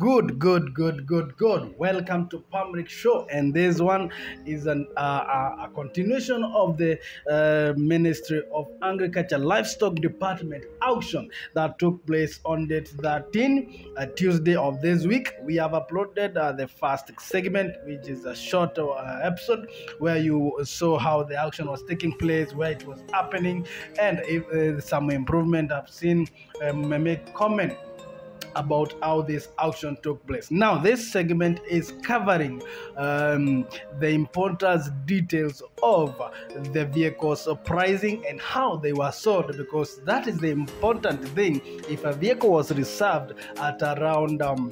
Good, good, good, good, good. Welcome to Pamurick Show, and this one is an, uh, a, continuation of the uh, Ministry of Agriculture Livestock Department auction that took place on date 13, uh, Tuesday of this week. We have uploaded uh, the first segment, which is a short uh, episode where you saw how the auction was taking place, where it was happening, and if uh, some improvement I've seen um, make comment about how this auction took place. Now, this segment is covering um, the importers' details of the vehicles pricing and how they were sold because that is the important thing. If a vehicle was reserved at around um,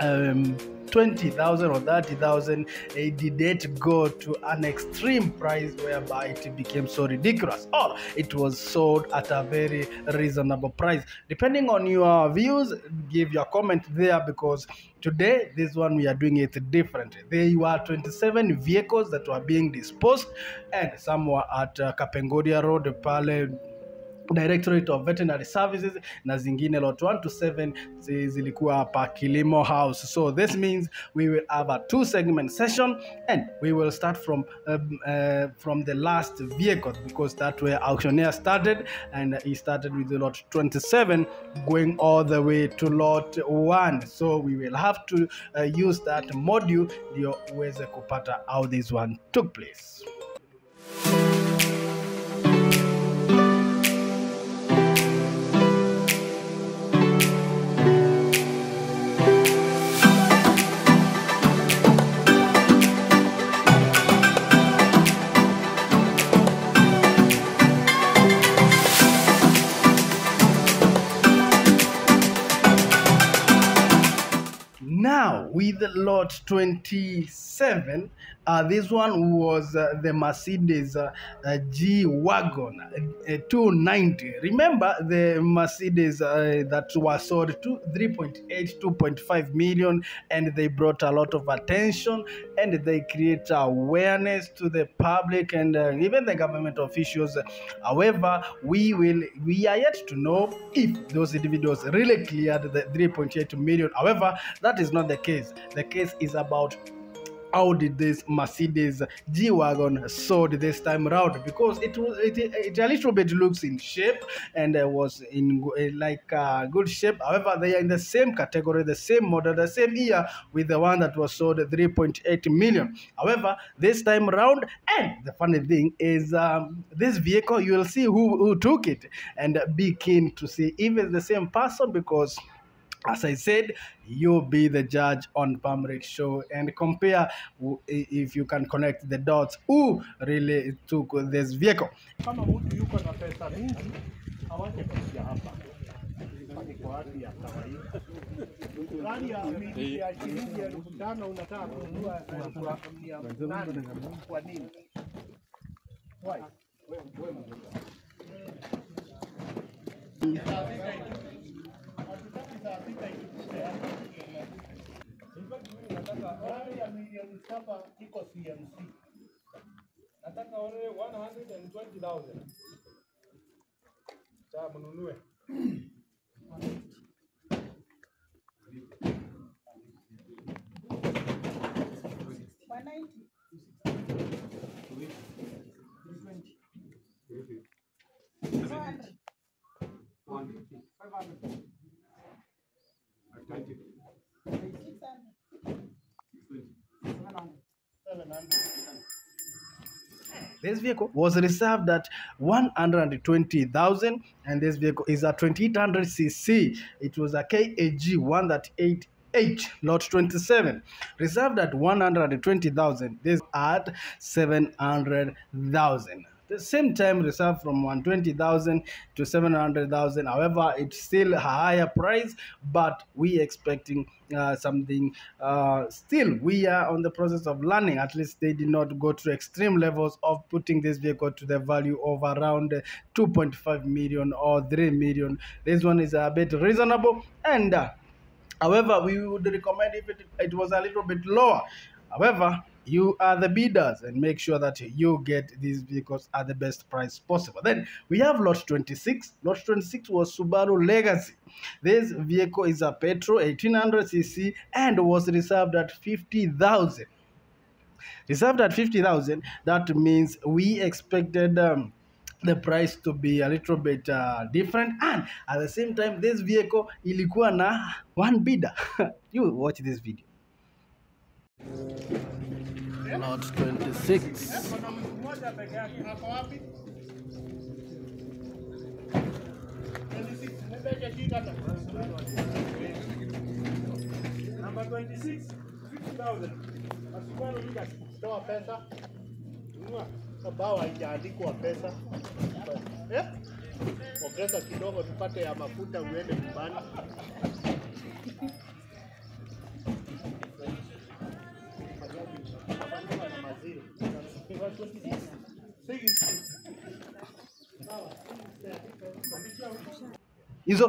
um, 20,000 or 30,000, it did it go to an extreme price whereby it became so ridiculous, or it was sold at a very reasonable price. Depending on your views, give your comment there because today, this one we are doing it differently. There were 27 vehicles that were being disposed, and some were at uh, Kapengoria Road, Pale Directorate of Veterinary Services na zingine lot 1 to 7 zi- zilikuwa hapa Kilimo House. So this means we will have a two segment session and we will start from um, uh, from the last vehicle because that where auctioneer started and he started with the lot 27 going all the way to lot 1. So we will have to uh, use that module ndio uweze kupata how this one took place. With lot 27, uh, this one was uh, the Mercedes uh, uh, G Wagon uh, 290. Remember the Mercedes uh, that was sold to 3.8, 2.5 million, and they brought a lot of attention and they create awareness to the public and even the government officials. However, we will we are yet to know if those individuals really cleared the 3.8 million. However, that is not the case. The case is about how did this Mercedes G wagon sold this time around? Because it was it, it a little bit looks in shape and uh, was in uh, like uh, good shape. However, they are in the same category, the same model, the same year with the one that was sold at 3.8 million. However, this time around, and the funny thing is, um, this vehicle you will see who who took it and be keen to see if it's the same person because as I said, you be the judge on Pamurick Show and compare if you can connect the dots who really took this vehicle. Gari ya milioni saba iko CMC. nataka ole 120,000 cha mnunue This vehicle was reserved at 120,000 and this vehicle is a 2800 cc. It was a KAG 138H lot 27 reserved at 120,000 this at 700,000 the same time reserve from 120,000 to 700,000 however it's still a higher price but we expecting uh, something uh, still we are on the process of learning. At least they did not go to extreme levels of putting this vehicle to the value of around uh, 2.5 million or 3 million. This one is a bit reasonable and uh, However, we would recommend if it, it was a little bit lower. However, you are the bidders and make sure that you get these vehicles at the best price possible. Then we have lot 26. Lot 26 was Subaru Legacy. This vehicle is a petrol 1800cc and was reserved at 50,000. Reserved at 50,000, that means we expected um, the price to be a little bit uh, different and at the same time this vehicle ilikuwa na one bidder. you watch this video. Lot 26. Kuna mtu mmoja peke yake ako wapi? 26, mbeje shika hata. Number 26, 50,000. Asubuhi Legacy. Toa pesa. Nunua. Bao haijaandikwa pesa. Eh? Ongeza kidogo tupate ya mafuta uende nyumbani. So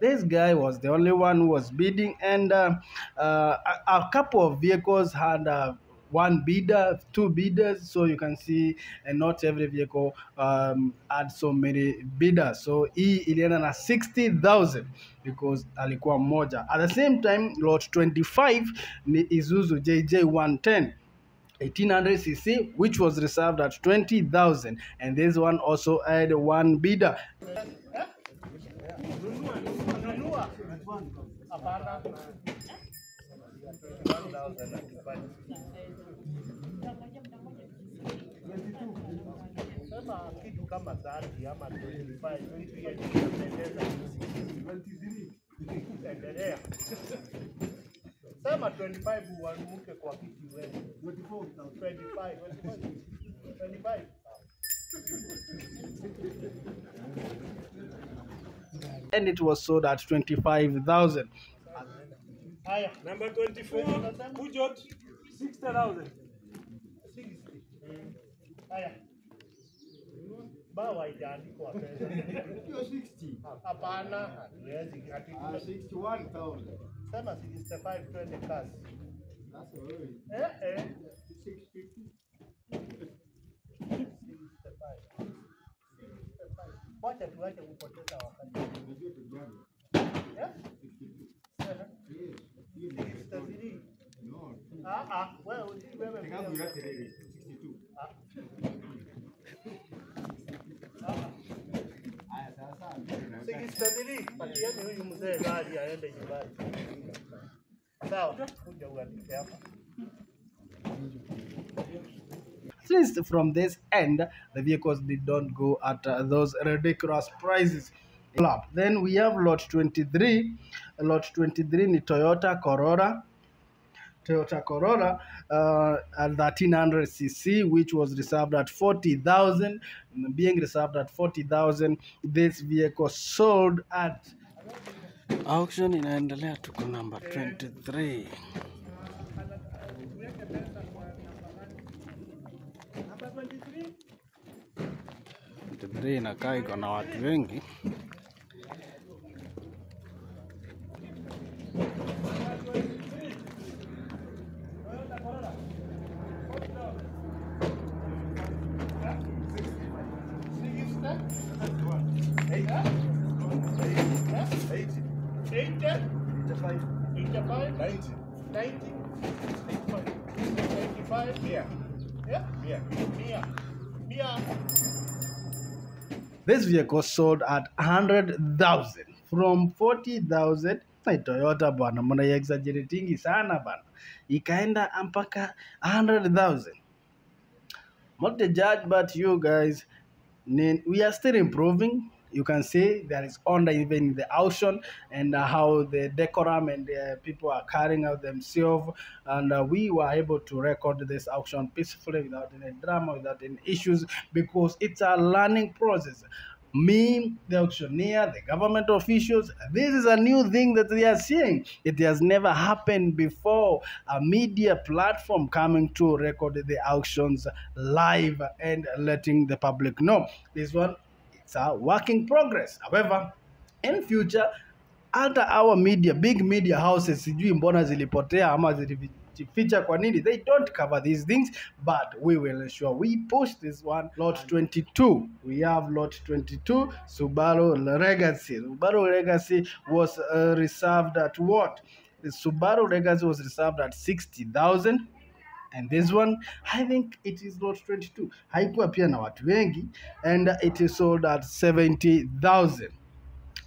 this guy was the only one who was bidding, and uh, uh, a, a couple of vehicles had uh, one bidder, two bidders. So you can see, and not every vehicle um, had so many bidders. So hii ilienda na 60,000 because alikuwa mmoja. At the same time, lot 25 ni Isuzu JJ 110. 1800cc which was reserved at 20,000 and this one also had one bidder. Kitu kama 30 ama 25 kitu yenye inapendeza. Endelea. Sema 25 uamuke kwa kiti wewe. 25. 25. and it was sold at 25,000 Haya, Number 24, Peugeot, 60,000. 60. Haya. bawa itaandikwa pesa. Hiyo 60 hapana, hatuwezi hati 61000 ah, sema 6520 kasi. Sasa wewe. Eh eh. 650 Wacha tuache kupoteza wakati. Unajua tujana. Eh? Ah, ah. Wewe Sikistadili, patieni huyu mzee gari aende nyumbani. Sawa, kuja uandike hapa. least from this end the vehicles did not go at uh, those ridiculous prices then we have lot 23 lot 23 ni toyota corolla Toyota Corolla uh, at 1300 cc, which was reserved at 40,000. Being reserved at 40,000, this vehicle sold at auction in inaendelea, tuko number 23. Namba 23. 23 inakaa iko na watu wengi. This vehicle sold at 100,000 from 40,000. Na Toyota bwana, mna exaggeratingi sana bana, ikaenda mpaka 100,000. Not the judge, but you guys, we are still improving. You can see there is under even in the auction and uh, how the decorum and uh, people are carrying out themselves. And uh, we were able to record this auction peacefully without any drama, without any issues, because it's a learning process. Me, the auctioneer, the government officials, this is a new thing that they are seeing. It has never happened before. A media platform coming to record the auctions live and letting the public know. This one, it's a work in progress. However, in future, hata our media big media houses sijui mbona zilipotea ama wanajificha kwa nini they don't cover these things but we will ensure we push this one. Lot 22 we have lot 22 subaru legacy. Subaru legacy was uh, reserved at what? The subaru legacy was reserved at 60000 and this one i think it is lot 22 haikuwa pia na watu wengi and it is sold at 70000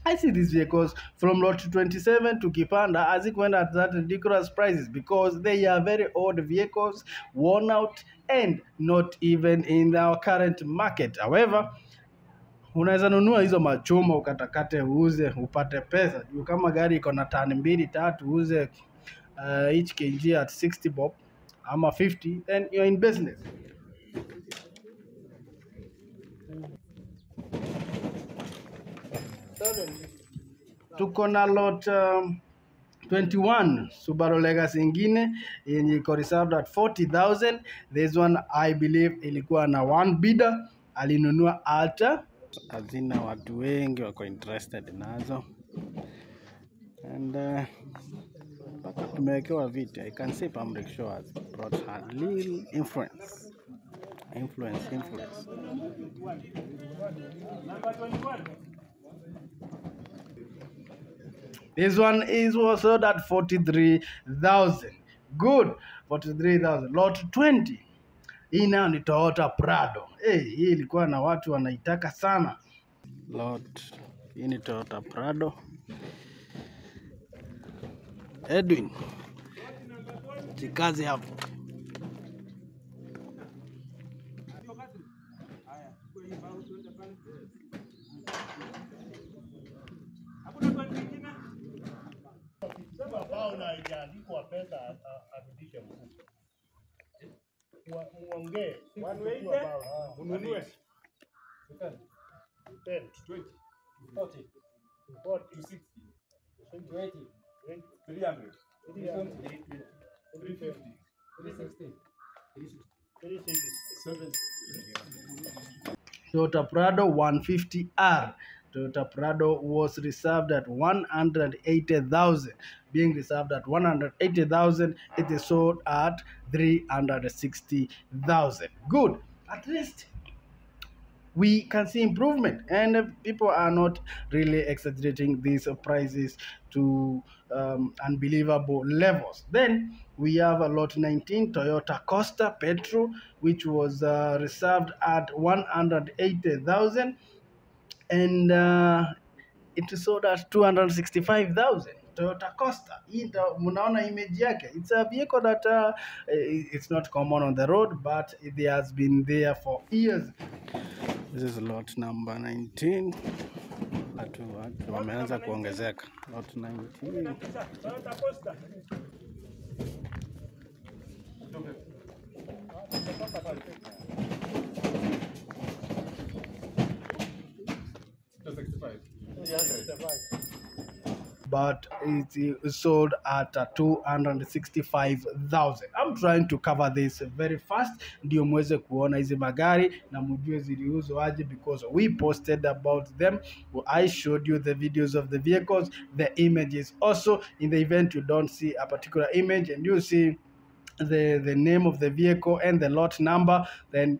I see these vehicles from lot 27 to Kipanda as it went at that ridiculous prices because they are very old vehicles, worn out, and not even in our current market. However, unaweza nunua hizo machuma ukatakate uuze upate pesa. Juu kama gari iko na tani mbili tatu uuze uh, each kg at 60 bob ama 50 then you're in business. Tuko lot um, 21 Subaru Legacy ingine yenye iko reserved at 40000 this one I believe ilikuwa na one bidder alinunua hata hazina watu wengi wako interested nazo. And uh, tumewekewa vita. I can say Pamrik Show has brought her little influence influence influence This one is was sold at 43,000. Good. 43,000. Lot 20. Hii nayo ni Toyota Prado. Hey, hii ilikuwa na watu wanaitaka sana. Lot. Hii ni Toyota Prado. Edwin. Jikazi hapo. Hakuna kwa nyingine? Sema bao na haijaandikwa pesa a- a- arudishe mfuko. Wa- Muongee. si Wanuite, kuchukua bao. Ah, ununue. Ten. 20, 40. 260, 20. 300, 350. 360, 360. Toyota Prado 150R. Toyota Prado was reserved at 180,000. Being reserved at 180,000, it is sold at 360,000. Good. At least we can see improvement and uh, people are not really exaggerating these uh, prices to um, unbelievable levels then we have a lot 19 toyota coaster petro which was uh, reserved at 180000 and uh, it sold at 265000 Toyota Coaster. Hii mnaona image yake. It's a vehicle that uh, it's not common on the road but it has been there for years. This is lot number 19. Watu watu wameanza kuongezeka. Lot 19. But it sold at uh, 265,000. Trying to cover this very fast ndio muweze kuona hizi magari na mjue ziliuzwa aje because we posted about them. I showed you the videos of the vehicles, the images also. In the event you don't see a particular image and you see the the name of the vehicle and the lot number, then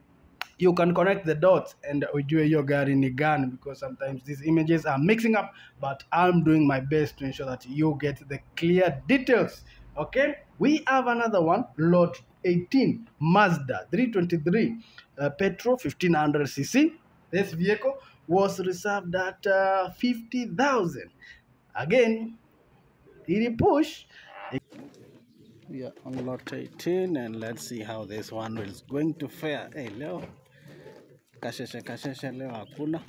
you can connect the dots and ujue hiyo gari ni gani because sometimes these images are mixing up but i'm doing my best to ensure that you get the clear details okay? We have another one lot 18 mazda 323 uh, petro 1500 cc this vehicle was reserved at uh, 50000 again ili push? We are on lot 18 and let's see how this one is going to fare. Hey, leo. Kasheshe kasheshe leo hakuna,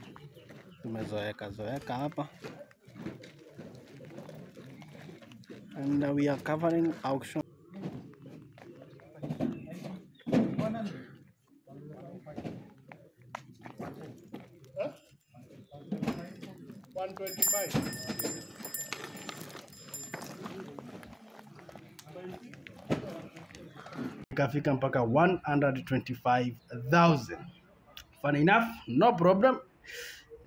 tumezoeka zoeka hapa and uh, we are covering auction. Ikafika mpaka 125,000. Fun enough, no problem,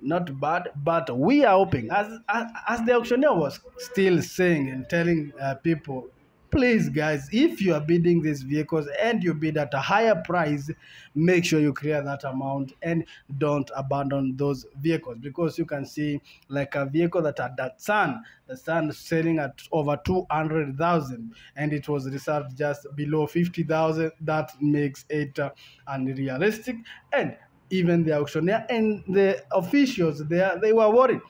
not bad, but we are hoping, as, as, as the auctioneer was still saying and telling uh, people please guys if you are bidding these vehicles and you bid at a higher price make sure you clear that amount and don't abandon those vehicles. Because you can see like a vehicle that had that sun the sun selling at over 200000 and it was reserved just below 50000 that makes it uh, unrealistic. And even the auctioneer and the officials they, are, they were worried.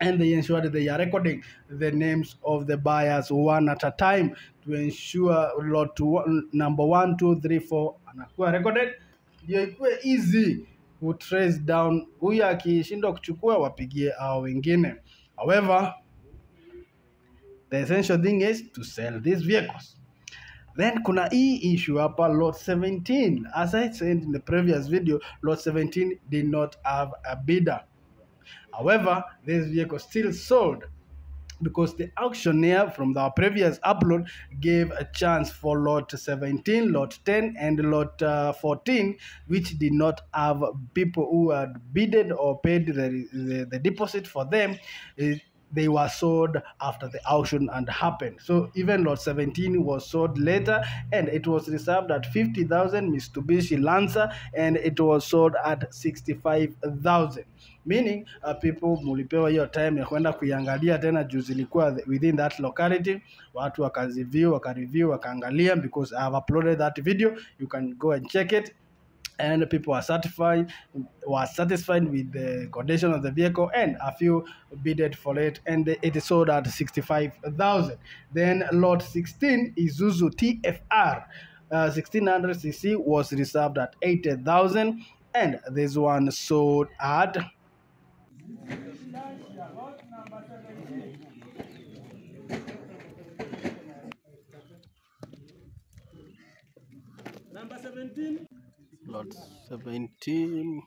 And they ensured they are recording the names of the buyers one at a time to ensure lot one, number one, two, three, four anakuwa recorded. Ndio ikuwe easy ku trace down huyu akishindwa kuchukua wapigie hao wengine. However the essential thing is to sell these vehicles then kuna hii issue hapa lot 17 as i said in the previous video lot 17 did not have a bidder However, this vehicle still sold because the auctioneer from the previous upload gave a chance for lot 17, lot 10, and lot uh, 14, which did not have people who had bidded or paid the, the, the deposit for them. eh, they were sold after the auction and happened. So even lot 17 was sold later and it was reserved at 50,000 Mitsubishi Lancer and it was sold at 65,000 meaning uh, people mulipewa hiyo time ya kwenda kuiangalia tena juu zilikuwa within that locality. Watu wakaziview wakareview wakaangalia because I have uploaded that video. You can go and check it and people are satisfied were satisfied with the condition of the vehicle and a few bidded for it and it sold at 65,000 then lot 16 Isuzu TFR uh, 1600cc was reserved at 80,000 and this one sold at Number 17. Lot 17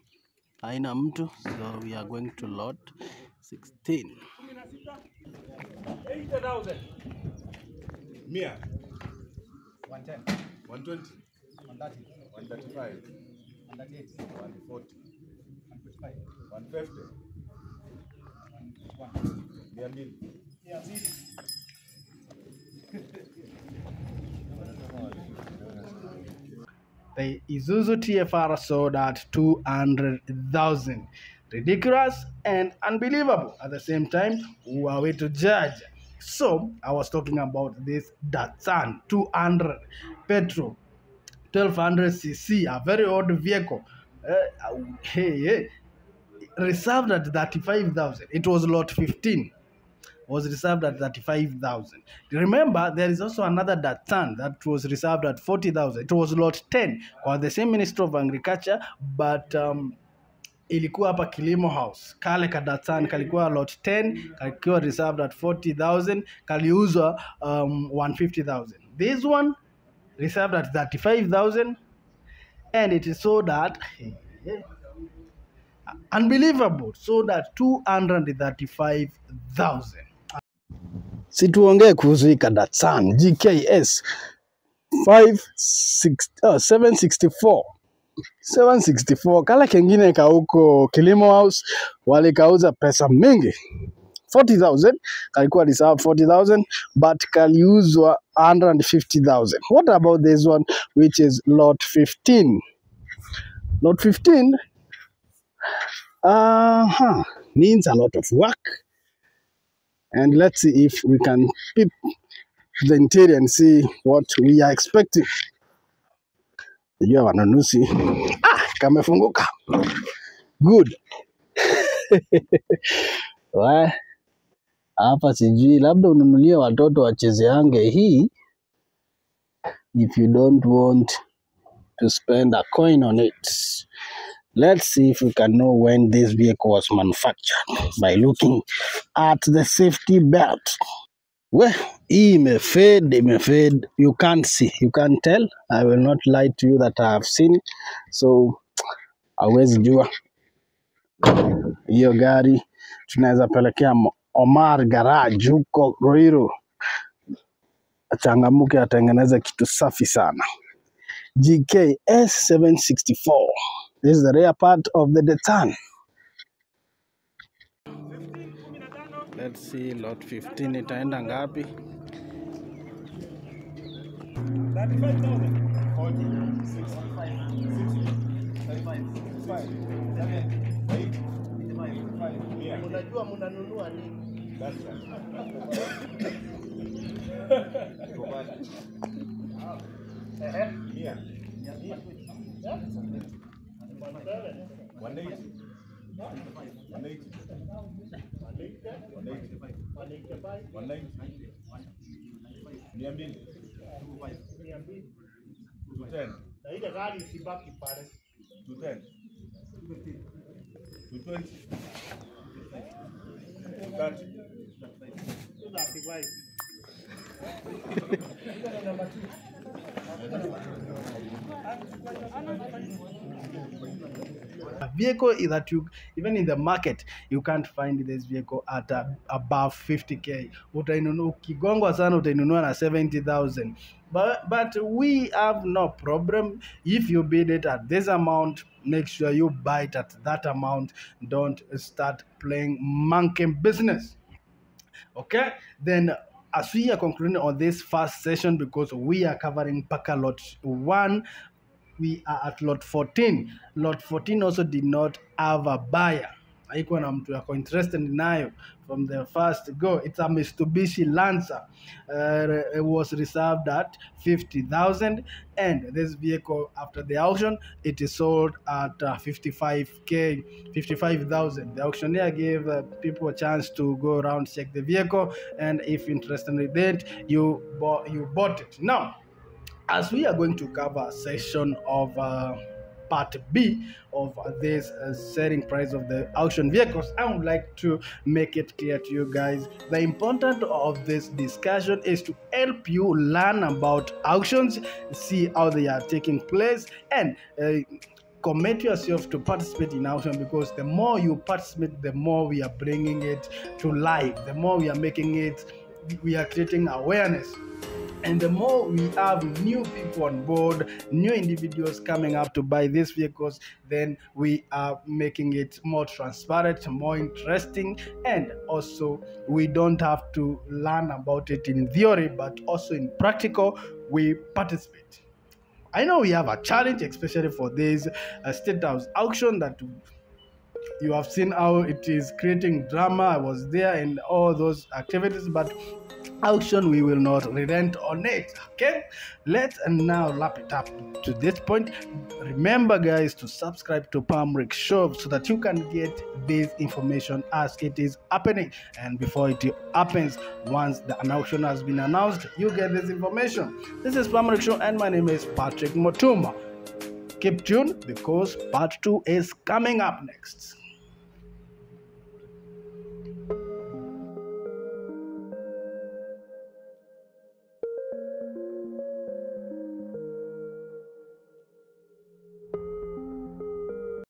haina mtu so we are going to lot 16 80,000. Mia. 110. 120. 130. 135. 138. 140. 150. 150. Mia mbili. The Isuzu TFR sold at 200,000. Ridiculous and unbelievable at the same time. Who are we to judge? So, I was talking about this Datsun 200 petrol 1200cc, a very old vehicle. Uh, hey, hey, reserved at 35,000. It was lot 15 was reserved at 35,000. Remember, there is also another Datsun that was reserved at 40,000. It was lot 10 kwa the same Minister of Agriculture, but um, ilikuwa hapa Kilimo House. Kale ka Datsun kalikuwa lot 10, kalikuwa reserved at 40,000, kaliuzwa um, 150,000. This one reserved at 35,000 and it is sold at unbelievable sold at 235,000 si tuongee kuhusu hii Kadatsan GKS 56 oh, 764 764 kala kengine kauko Kilimo House walikauza pesa mingi. 40,000 kalikuwa reserve 40,000 but kaliuzwa 150,000 what about this one which is lot 15 lot 15 uh-huh, means a lot of work and let's see if we can peep the interior and see what we are expecting. Najua wanunuzi ah, kamefunguka good. We, hapa sijui, labda ununulie watoto wachezeange hii if you don't want to spend a coin on it. Let's see if we can know when this vehicle was manufactured by looking at the safety belt. Well, hii imefade, imefade. You can't see, you can't tell. I will not lie to you that I have seen. So, hawezi jua hiyo gari tunaweza pelekea Omar Garage huko Ruiru, achangamuke atengeneze kitu safi sana. GKS 764. This is the rear part of the Datsun. Let's see lot 15 itaenda ngapi? 35,000. 40, 60, 60, 35, 7, 8, 5, Mia. Unajua mnanunua nini? That's right. 180. 180. 180. 190. Mia mbili. Mia mbili. 210. Na ile gari isibaki pale. 210. 220. 230. 235. A vehicle is that you even in the market you can't find this vehicle at uh, above 50k utainunua ukigongwa sana utainunua na 70000 but, but we have no problem. If you bid it at this amount make sure you buy it at that amount. Don't start playing monkey business. Okay? Then as we are concluding on this first session because we are covering Paka lot 1 we are at lot 14 lot 14 also did not have a buyer haikuwa na mtu yako interested nayo from the first go. It's a mitsubishi lancer. Uh, it was reserved at 50000 and this vehicle after the auction it is sold at uh, 55k 55000 the auctioneer gave uh, people a chance to go around check the vehicle and if interested in it you bought you bought it. Now as we are going to cover a session of uh, part B of this uh, selling price of the auction vehicles, I would like to make it clear to you guys the importance of this discussion is to help you learn about auctions, see how they are taking place, and uh, commit yourself to participate in auction because the more you participate, the more we are bringing it to life, the more we are making it, we are creating awareness and the more we have new people on board new individuals coming up to buy these vehicles then we are making it more transparent more interesting. And also we don't have to learn about it in theory but also in practical we participate. I know we have a challenge especially for this uh, state house auction that you have seen how it is creating drama. I was there in all those activities but auction we will not relent on it okay? Let's now wrap it up to this point. Remember guys to subscribe to Pamurick show so that you can get this information as it is happening. And before it happens once the an auction has been announced you get this information. This is Pamurick show and my name is patrick motuma. Keep tuned because part two is coming up next